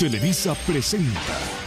Televisa presenta.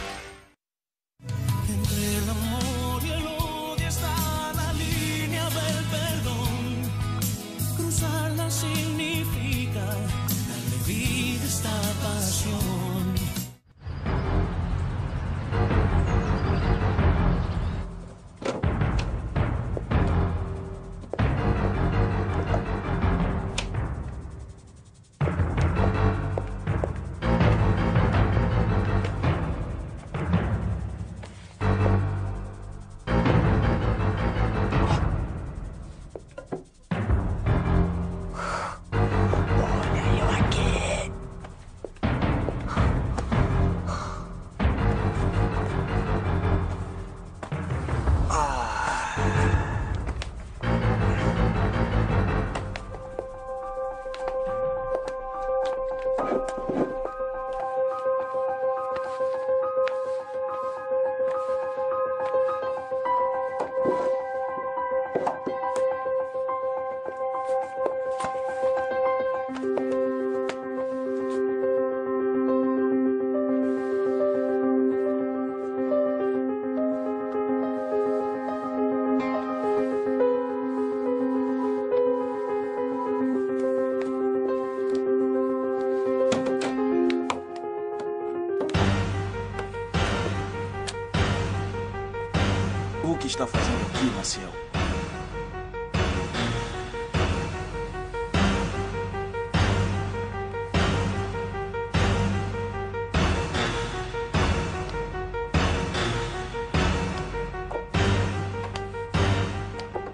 Que está fazendo aqui, Maciel?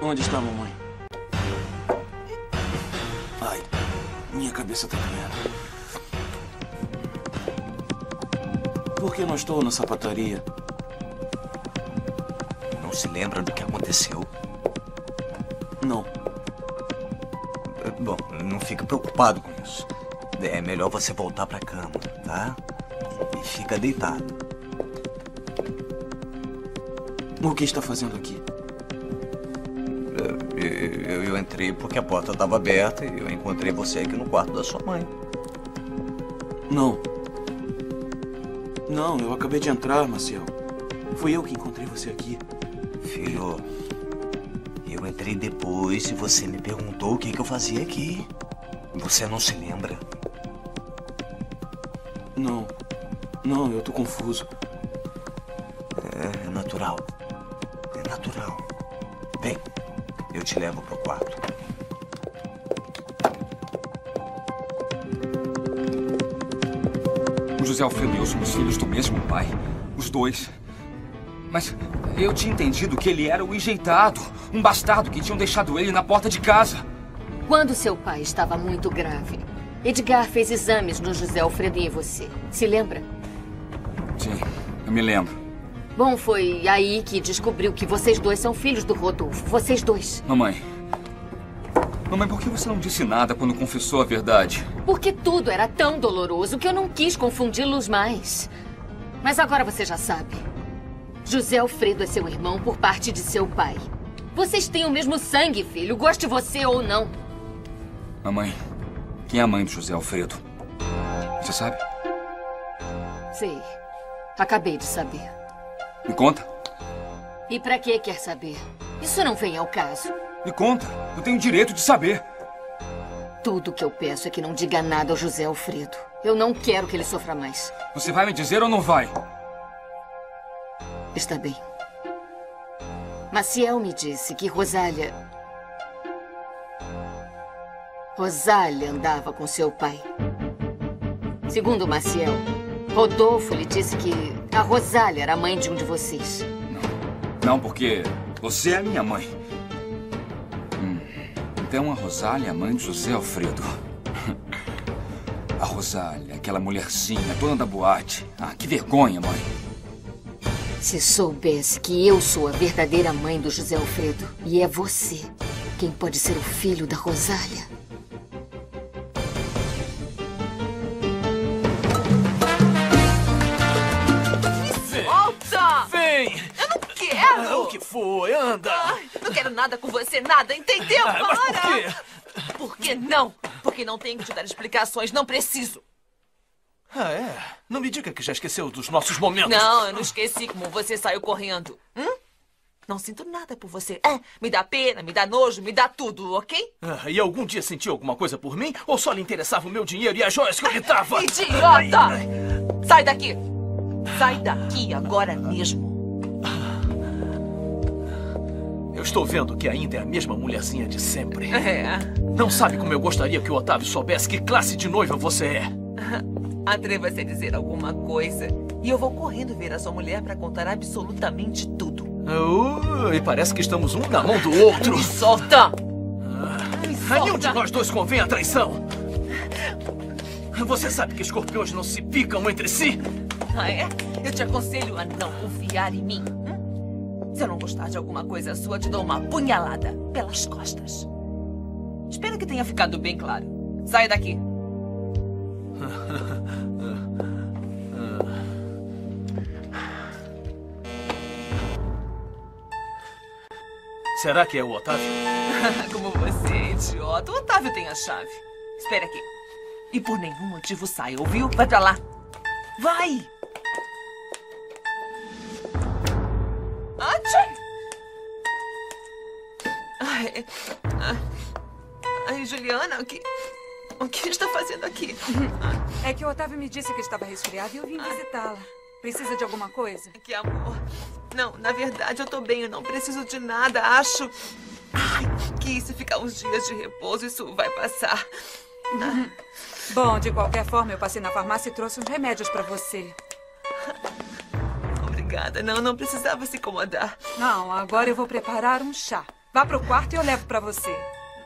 Onde está a mamãe? Ai, minha cabeça tá doendo. Por que não estou na sapataria? Se lembra do que aconteceu? Não. Bom, não fique preocupado com isso. É melhor você voltar pra cama, tá? E fica deitado. O que está fazendo aqui? Eu, eu- eu entrei porque a porta estava aberta e eu encontrei você aqui no quarto da sua mãe. Não. Não, eu acabei de entrar, Maciel. Fui eu que encontrei você aqui. Filho, eu entrei depois e você me perguntou o que, que eu fazia aqui. Você não se lembra? Não. Não, eu tô confuso. É, é natural. É natural. Vem, eu te levo pro quarto. O José Alfredo e eu somos filhos do mesmo pai. Os dois. Mas eu tinha entendido que ele era o enjeitado. Um bastardo que tinham deixado ele na porta de casa. Quando seu pai estava muito grave, Edgar fez exames no José Alfredo e em você. Se lembra? Sim, eu me lembro. Bom, foi aí que descobriu que vocês dois são filhos do Rodolfo. Vocês dois. Mamãe. Mamãe, por que você não disse nada quando confessou a verdade? Porque tudo era tão doloroso que eu não quis confundi-los mais. Mas agora você já sabe. José Alfredo é seu irmão por parte de seu pai. Vocês têm o mesmo sangue, filho, goste você ou não. Mamãe, quem é a mãe do José Alfredo? Você sabe? Sei. Acabei de saber. Me conta. E pra que quer saber? Isso não vem ao caso. Me conta. Eu tenho o direito de saber. Tudo que eu peço é que não diga nada ao José Alfredo. Eu não quero que ele sofra mais. Você vai me dizer ou não vai? Está bem. Maciel me disse que Rosália. Rosália andava com seu pai. Segundo Maciel, Rodolfo lhe disse que a Rosália era a mãe de um de vocês. Não, porque você é minha mãe. Hum, Então a Rosália é a mãe de José Alfredo. A Rosália, aquela mulherzinha, dona da boate. Ah, que vergonha, mãe. Se soubesse que eu sou a verdadeira mãe do José Alfredo e é você quem pode ser o filho da Rosália. Volta! Vem! Eu não quero! O que foi? Anda! Ai, não quero nada com você, nada, entendeu? Ah, mas por Para! quê? Por que não? Porque não tenho que te dar explicações, não preciso. Ah, é? Não me diga que já esqueceu dos nossos momentos. Não, eu não esqueci como você saiu correndo. Hum? Não sinto nada por você. É, me dá pena, me dá nojo, me dá tudo, ok? Ah, e algum dia sentiu alguma coisa por mim? Ou só lhe interessava o meu dinheiro e as joias que eu lhe dava? Idiota! Sai daqui! Sai daqui agora mesmo. Eu estou vendo que ainda é a mesma mulherzinha de sempre. É. Não sabe como eu gostaria que o Otávio soubesse que classe de noiva você é. Atreva-se a dizer alguma coisa. E eu vou correndo ver a sua mulher para contar absolutamente tudo. Uh, e parece que estamos um na mão do outro. Me solta! Me solta. Nenhum de nós dois convém a traição. Você sabe que escorpiões não se picam entre si? Ah, é? Eu te aconselho a não confiar em mim. Hum? Se eu não gostar de alguma coisa sua, te dou uma punhalada pelas costas. Espero que tenha ficado bem claro. Saia daqui. Será que é o Otávio? Como você é idiota. O Otávio tem a chave. Espera aqui. E por nenhum motivo saia, ouviu? Vai pra lá. Vai! Atchai! Ai, ai, Juliana, o que, o que está fazendo aqui? É que o Otávio me disse que estava resfriado e eu vim visitá-la. Precisa de alguma coisa? Que amor. Não, na verdade eu tô bem, eu não preciso de nada. Acho ai, que se ficar uns dias de repouso, isso vai passar. Bom, de qualquer forma, eu passei na farmácia e trouxe uns remédios para você. Obrigada. Não, não precisava se incomodar. Não, agora eu vou preparar um chá. Vá pro quarto e eu levo para você.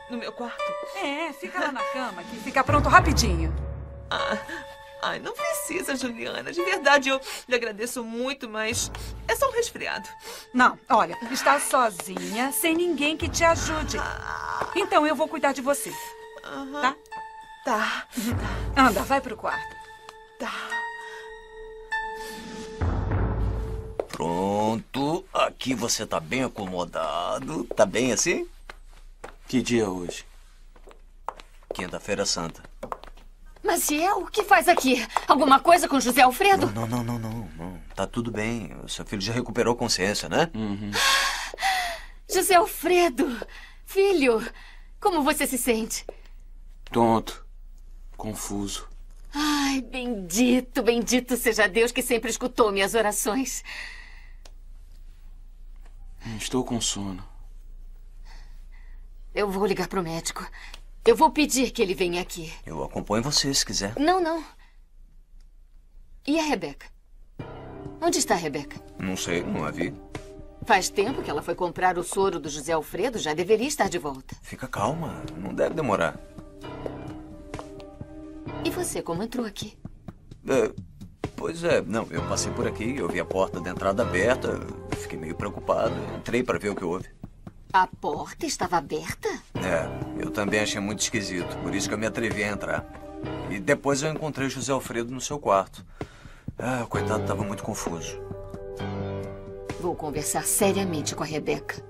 No meu quarto? É, fica lá na cama, que fica pronto rapidinho. Ah, ai, não precisa, Juliana. De verdade, eu lhe agradeço muito, mas é só um resfriado. Não, olha, está sozinha, sem ninguém que te ajude. Então eu vou cuidar de você. Aham. Tá? Tá. Anda, vai pro quarto. Tá. Pronto. Aqui você tá bem acomodado. Tá bem assim? Que dia é hoje? Quinta-feira Santa. Maciel, o que faz aqui? Alguma coisa com José Alfredo? Não, não, não, não, não. Tá tudo bem. O seu filho já recuperou a consciência, né? José Alfredo, filho, como você se sente? Tonto. Confuso. Ai, bendito, bendito seja Deus que sempre escutou minhas orações. Estou com sono. Eu vou ligar pro médico. Eu vou pedir que ele venha aqui. Eu acompanho você se quiser. Não, não. E a Rebeca? Onde está a Rebeca? Não sei, não a vi. Faz tempo que ela foi comprar o soro do José Alfredo, já deveria estar de volta. Fica calma, não deve demorar. E você, como entrou aqui? É, pois é, não, eu passei por aqui, eu vi a porta da entrada aberta, fiquei meio preocupado, entrei para ver o que houve. A porta estava aberta? É, eu também achei muito esquisito, por isso que eu me atrevi a entrar. E depois eu encontrei José Alfredo no seu quarto. Ah, o coitado estava muito confuso. Vou conversar seriamente com a Rebeca.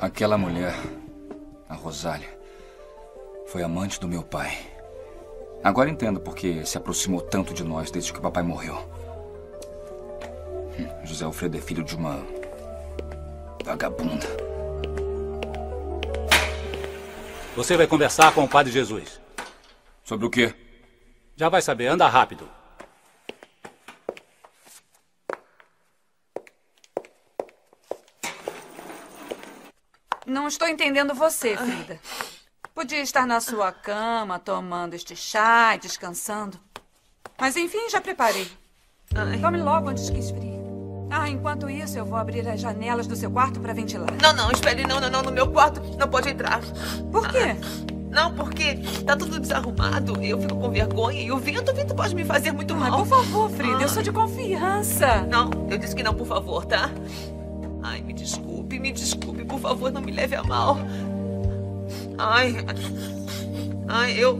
Aquela mulher, a Rosália, foi amante do meu pai. Agora entendo por que se aproximou tanto de nós desde que o papai morreu. Hum, José Alfredo é filho de uma vagabunda. Você vai conversar com o Padre Jesus. Sobre o quê? Já vai saber, anda rápido. Não estou entendendo você, Frida. Podia estar na sua cama, tomando este chá e descansando. Mas enfim, já preparei. Tome logo antes que esfrie. Ah, enquanto isso, eu vou abrir as janelas do seu quarto para ventilar. Não, não, espere, não, não, não, no meu quarto. Não pode entrar. Por quê? Não, porque tá tudo desarrumado. Eu fico com vergonha e o vento, o vento pode me fazer muito Mas, mal. por favor, Frida, eu sou de confiança. Não, eu disse que não, por favor, tá? Ai, me desculpe, me desculpe, por favor, não me leve a mal. Ai. Ai, eu.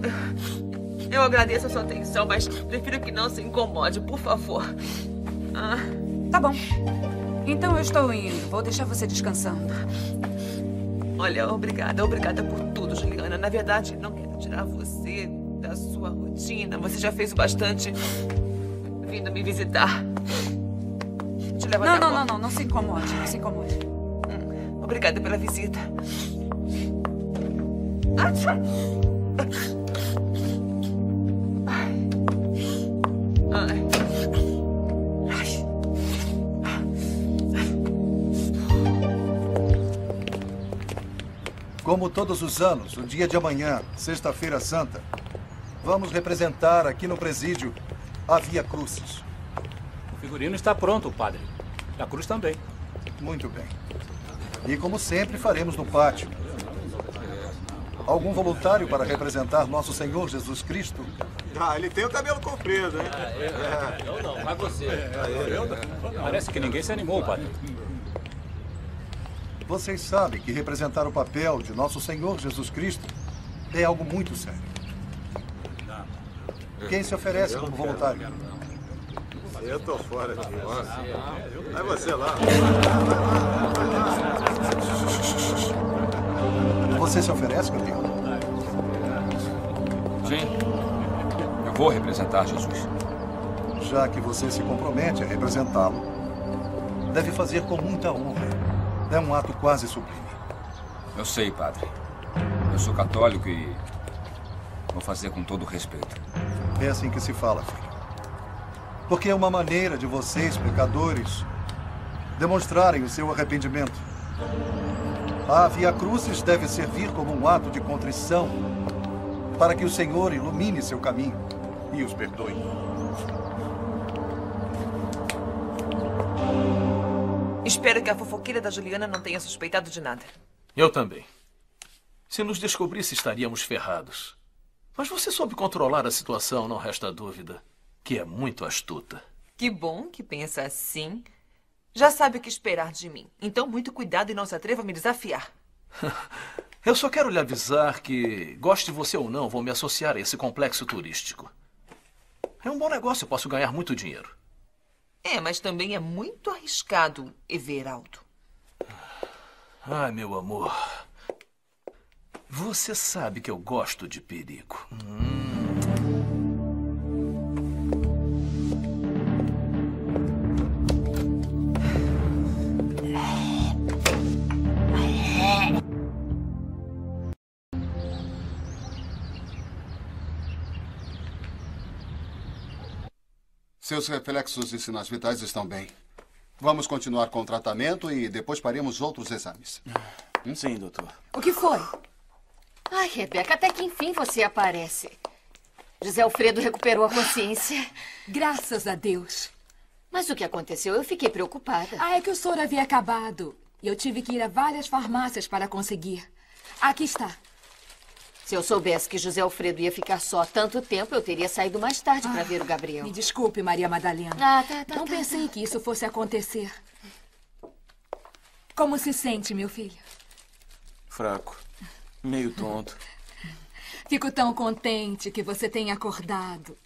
Eu agradeço a sua atenção, mas prefiro que não se incomode, por favor. Ah, Tá bom. Então eu estou indo. Vou deixar você descansando. Olha, obrigada, obrigada por tudo, Juliana. Na verdade, não quero tirar você da sua rotina. Você já fez o bastante vindo me visitar. Te levo Não, até não, não, não. Não se incomode. Não se incomode. Obrigada pela visita. Como todos os anos, o dia de amanhã, Sexta-feira Santa, vamos representar aqui no presídio a Via Crucis. O figurino está pronto, padre. A cruz também. Muito bem. E como sempre, faremos no pátio. Algum voluntário para representar nosso Senhor Jesus Cristo? Ah, ele tem o cabelo comprido, hein? Eu não, mas você. Parece que ninguém se animou, padre. Vocês sabem que representar o papel de nosso Senhor Jesus Cristo é algo muito sério. Quem se oferece como voluntário? Eu tô fora aqui. Vai você lá. Você se oferece, campeão? Sim. Eu vou representar Jesus. Já que você se compromete a representá-lo, deve fazer com muita honra. É um ato quase sublime. Eu sei, padre. Eu sou católico e vou fazer com todo respeito. É assim que se fala, filho. Porque é uma maneira de vocês, pecadores, demonstrarem o seu arrependimento. A Via Crucis deve servir como um ato de contrição para que o Senhor ilumine seu caminho e os perdoe. Espero que a fofoqueira da Juliana não tenha suspeitado de nada. Eu também. Se nos descobrisse, estaríamos ferrados. Mas você soube controlar a situação, não resta dúvida. Que é muito astuta. Que bom que pensa assim. Já sabe o que esperar de mim. Então, muito cuidado e não se atreva a me desafiar. Eu só quero lhe avisar que, goste você ou não, vou me associar a esse complexo turístico. É um bom negócio, posso ganhar muito dinheiro. É, mas também é muito arriscado, Everaldo. Ai, meu amor. Você sabe que eu gosto de perigo. Seus reflexos e sinais vitais estão bem. Vamos continuar com o tratamento e depois faremos outros exames. Sim, doutor. O que foi? Ai, Rebeca, até que enfim você aparece. José Alfredo recuperou a consciência. Graças a Deus. Mas o que aconteceu? Eu fiquei preocupada. Ah, é que o soro havia acabado. E eu tive que ir a várias farmácias para conseguir. Aqui está. Se eu soubesse que José Alfredo ia ficar só tanto tempo, eu teria saído mais tarde para ver o Gabriel. Me desculpe, Maria Madalena. Ah, tá, tá. Não tá, pensei que isso fosse acontecer. Como se sente, meu filho? Fraco. Meio tonto. Fico tão contente que você tenha acordado.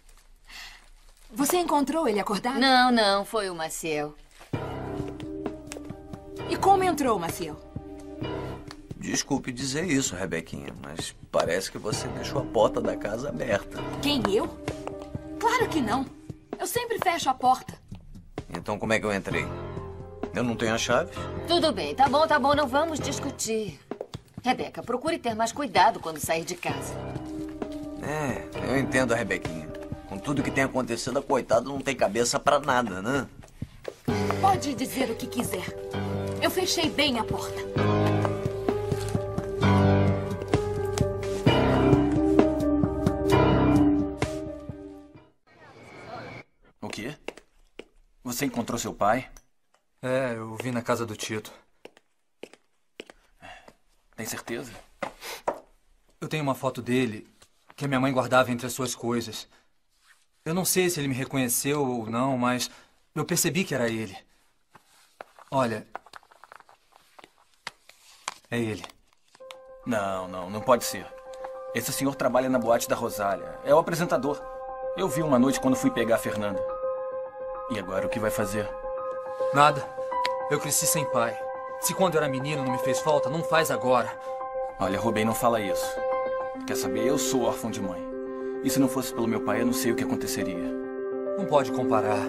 Você encontrou ele acordado? Não, não, foi o Maciel. E como entrou, Maciel? Desculpe dizer isso, Rebequinha, mas parece que você deixou a porta da casa aberta. Quem, eu? Claro que não. Eu sempre fecho a porta. Então como é que eu entrei? Eu não tenho a chave? Tudo bem, tá bom, tá bom, não vamos discutir. Rebeca, procure ter mais cuidado quando sair de casa. É, eu entendo a Rebequinha. Com tudo que tem acontecido, a coitada não tem cabeça pra nada, né? Pode dizer o que quiser. Eu fechei bem a porta. Você encontrou seu pai? É, eu vi na casa do Tito. Tem certeza? Eu tenho uma foto dele que a minha mãe guardava entre as suas coisas. Eu não sei se ele me reconheceu ou não, mas eu percebi que era ele. Olha. É ele. Não, não, não pode ser. Esse senhor trabalha na boate da Rosália. É o apresentador. Eu vi uma noite quando fui pegar a Fernanda. E agora o que vai fazer? Nada. Eu cresci sem pai. Se quando eu era menino não me fez falta, não faz agora. Olha, Rubem, não fala isso. Quer saber? Eu sou órfão de mãe. E se não fosse pelo meu pai, eu não sei o que aconteceria. Não pode comparar.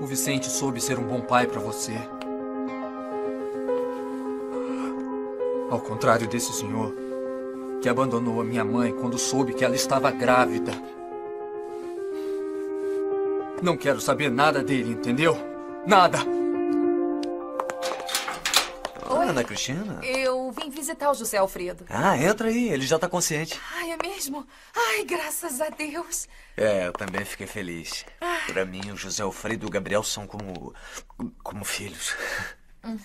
O Vicente soube ser um bom pai para você. Ao contrário desse senhor, que abandonou a minha mãe quando soube que ela estava grávida. Não quero saber nada dele, entendeu? Nada! Oi, Ana Cristina. Eu vim visitar o José Alfredo. Ah, entra aí, ele já tá consciente. Ai, é mesmo? Ai, graças a Deus. É, eu também fiquei feliz. Pra mim, o José Alfredo e o Gabriel são como. como filhos. Hum.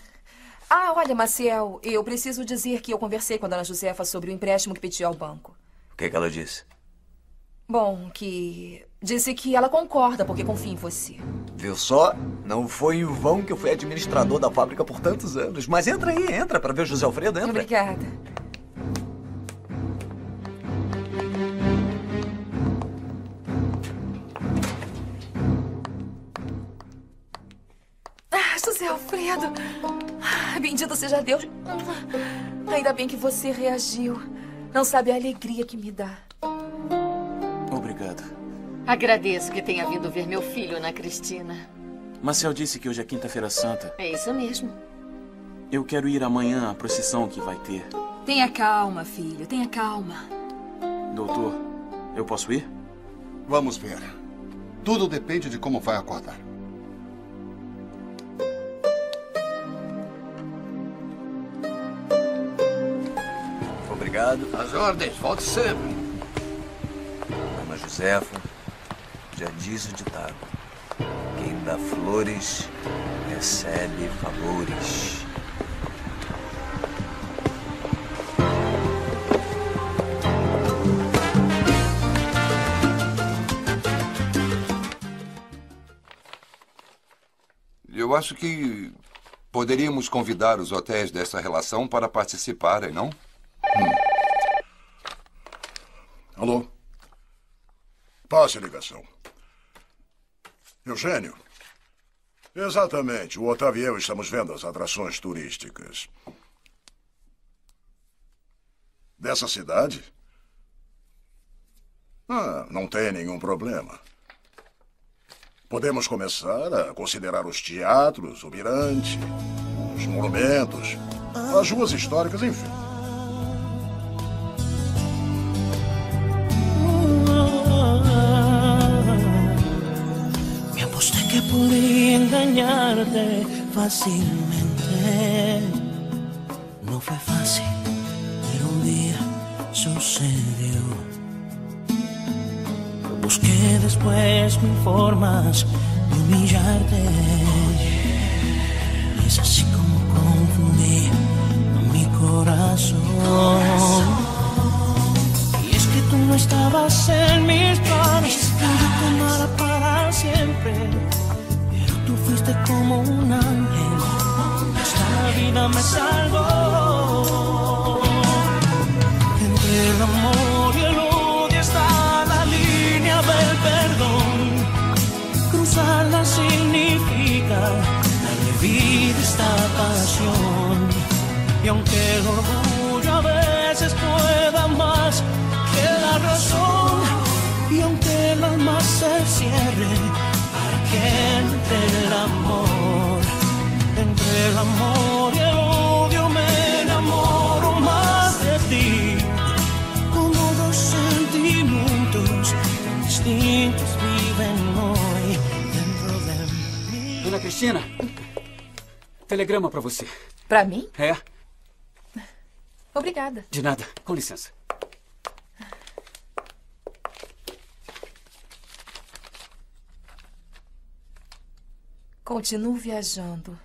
Ah, olha, Maciel, eu preciso dizer que eu conversei com a dona Josefa sobre o empréstimo que pediu ao banco. O que, que ela disse? Bom, que. Disse que ela concorda porque confia em você. Viu só? Não foi em vão que eu fui administrador da fábrica por tantos anos. Mas entra aí, entra pra ver o José Alfredo, entra. Obrigada. Ah, José Alfredo! Ah, Bendito seja Deus! Ainda bem que você reagiu. Não sabe a alegria que me dá. Agradeço que tenha vindo ver meu filho, Ana Cristina. Marcel disse que hoje é quinta-feira santa. É isso mesmo. Eu quero ir amanhã à procissão que vai ter. Tenha calma, filho, tenha calma. Doutor, eu posso ir? Vamos ver. Tudo depende de como vai acordar. Obrigado. As ordens, volte sempre. Dona Josefa, já diz o ditado. Quem dá flores, recebe favores. Eu acho que poderíamos convidar os hotéis dessa relação para participarem, não? Alô? Passe a ligação. Eugênio? Exatamente. O Otávio e eu estamos vendo as atrações turísticas. Dessa cidade? Ah, não tem nenhum problema. Podemos começar a considerar os teatros, o mirante, os monumentos, as ruas históricas, enfim. Engañarte fácilmente. No fue fácil, pero un día sucedió. Busqué después mil formas de humillarte. Y es así como confundí a mi corazón. Y es que tú no estabas en mis planes que yo te para siempre. Fuiste como un ángel. Esta vida me salvó. Entre el amor y el odio está la línea del perdón. Cruzarla significa darle vida a esta pasión. Y aunque el orgullo a veces pueda más que la razón, y aunque el alma se cierre entre el amor y el odio me enamoro más de ti, como dos sentimientos tan distintos viven hoy dentro de mí. Dona Cristina, telegrama pra você. Pra mim? É, Obrigada. de nada. Com licença. Continuo viajando,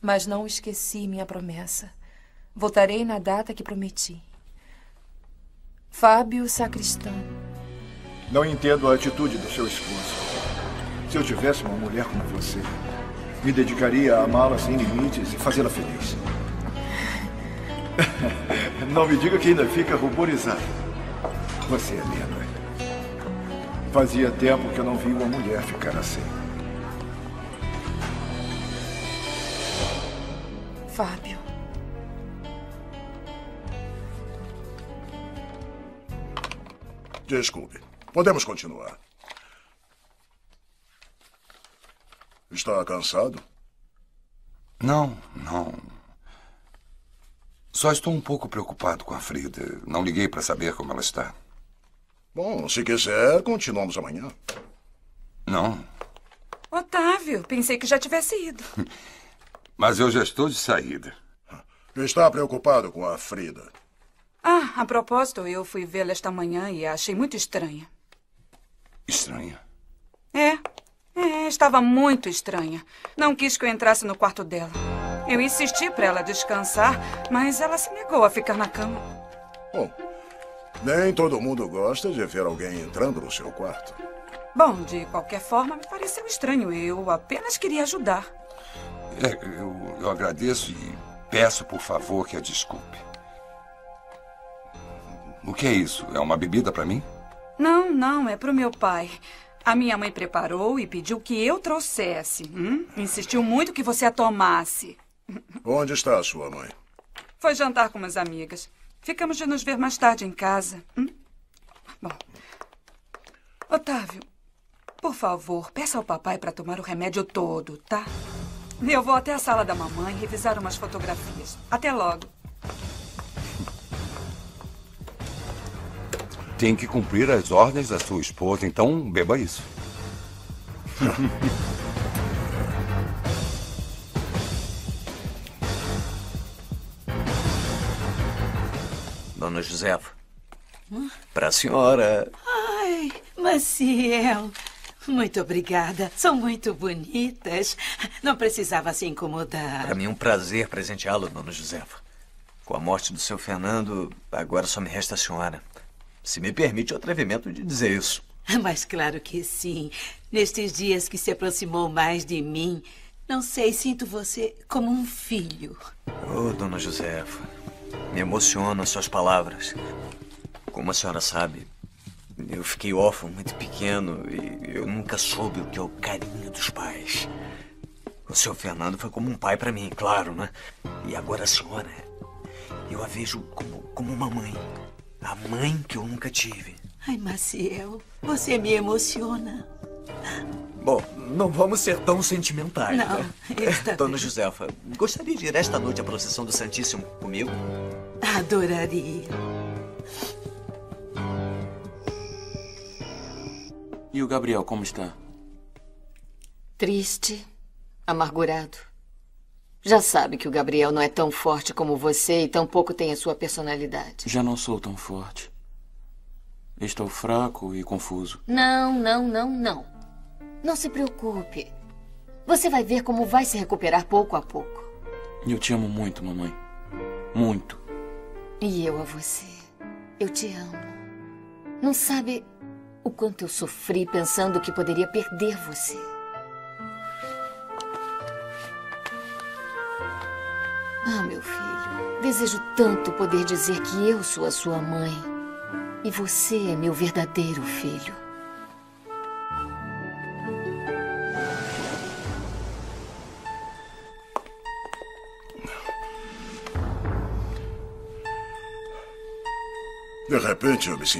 mas não esqueci minha promessa. Voltarei na data que prometi. Fábio Sacristão. Não entendo a atitude do seu esposo. Se eu tivesse uma mulher como você, me dedicaria a amá-la sem limites e fazê-la feliz. Não me diga que ainda fica ruborizado. Você é linda. Fazia tempo que eu não vi uma mulher ficar assim. Desculpe. Podemos continuar. Está cansado? Não, não. Só estou um pouco preocupado com a Frida. Não liguei para saber como ela está. Bom, se quiser, continuamos amanhã. Não, Otávio, pensei que já tivesse ido. mas eu já estou de saída. Está preocupado com a Frida. Ah, a propósito, eu fui vê-la esta manhã e a achei muito estranha. Estranha. É, é, estava muito estranha. Não quis que eu entrasse no quarto dela. Eu insisti para ela descansar, mas ela se negou a ficar na cama. Bom, nem todo mundo gosta de ver alguém entrando no seu quarto. Bom, de qualquer forma, me pareceu estranho. Eu apenas queria ajudar. É, eu, eu agradeço e peço, por favor, que a desculpe. O que é isso? É uma bebida para mim? Não, não, é pro meu pai. A minha mãe preparou e pediu que eu trouxesse. hum? Insistiu muito que você a tomasse. Onde está a sua mãe? Foi jantar com umas amigas. Ficamos de nos ver mais tarde em casa. hum? Bom. Otávio, por favor, peça ao papai para tomar o remédio todo, tá? Eu vou até a sala da mamãe revisar umas fotografias. Até logo. Tem que cumprir as ordens da sua esposa, então beba isso. Dona Josefa, para a senhora. Ai, Maciel. Muito obrigada. São muito bonitas. Não precisava se incomodar. Para mim é um prazer presenteá-lo, Dona Josefa. Com a morte do seu Fernando, agora só me resta a senhora. Se me permite o atrevimento de dizer isso. Mas claro que sim. Nestes dias que se aproximou mais de mim, não sei, sinto você como um filho. Oh, Dona Josefa, me emocionam suas palavras. Como a senhora sabe, eu fiquei órfão muito pequeno e eu nunca soube o que é o carinho dos pais. O seu Fernando foi como um pai para mim, claro, né? E agora a senhora, eu a vejo como, como uma mãe. A mãe que eu nunca tive. Ai, Maciel, você me emociona. Bom, não vamos ser tão sentimentais. Não, né? está Dona Josefa, gostaria de ir esta noite à procissão do Santíssimo comigo? Adoraria. E o Gabriel, como está? Triste, amargurado. Já sabe que o Gabriel não é tão forte como você e tampouco tem a sua personalidade. Já não sou tão forte. Estou fraco e confuso. Não, não, não, não. Não se preocupe. Você vai ver como vai se recuperar pouco a pouco. Eu te amo muito, mamãe. Muito. E eu a você. Eu te amo. Não sabe o quanto eu sofri pensando que poderia perder você. Ah, meu filho, desejo tanto poder dizer que eu sou a sua mãe. E você é meu verdadeiro filho. De repente, eu me senti